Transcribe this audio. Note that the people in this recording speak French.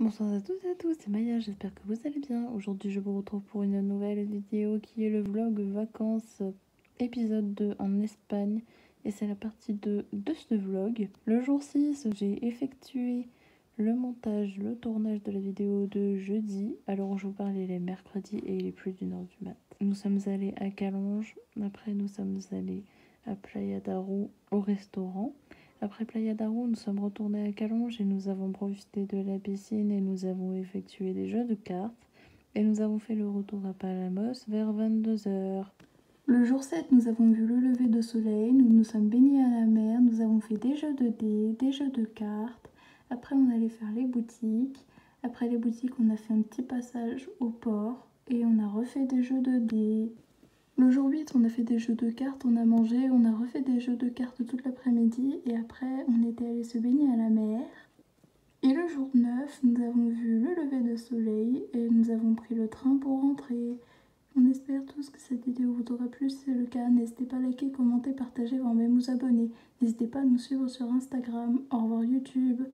Bonsoir à toutes et à tous, c'est Maya, j'espère que vous allez bien. Aujourd'hui je vous retrouve pour une nouvelle vidéo qui est le vlog vacances épisode 2 en Espagne. Et c'est la partie 2 de ce vlog. Le jour 6, j'ai effectué le montage, le tournage de la vidéo de jeudi. Alors je vous parlais les mercredis et il est plus d'une heure du mat. Nous sommes allés à Calonge, après nous sommes allés à Playa d'Aro au restaurant. Après Playa d'Aro, nous sommes retournés à Calonge et nous avons profité de la piscine et nous avons effectué des jeux de cartes. Et nous avons fait le retour à Palamos vers 22h. Le jour 7, nous avons vu le lever de soleil, nous nous sommes baignés à la mer, nous avons fait des jeux de dés, des jeux de cartes. Après, on allait faire les boutiques. Après les boutiques, on a fait un petit passage au port et on a refait des jeux de dés. Le jour 8, on a fait des jeux de cartes, on a mangé, on a refait des jeux de cartes toute l'après-midi et après on était allé se baigner à la mer. Et le jour 9, nous avons vu le lever de soleil et nous avons pris le train pour rentrer. On espère tous que cette vidéo vous aura plu, si c'est le cas, n'hésitez pas à liker, commenter, partager, voire même vous abonner. N'hésitez pas à nous suivre sur Instagram. Au revoir YouTube.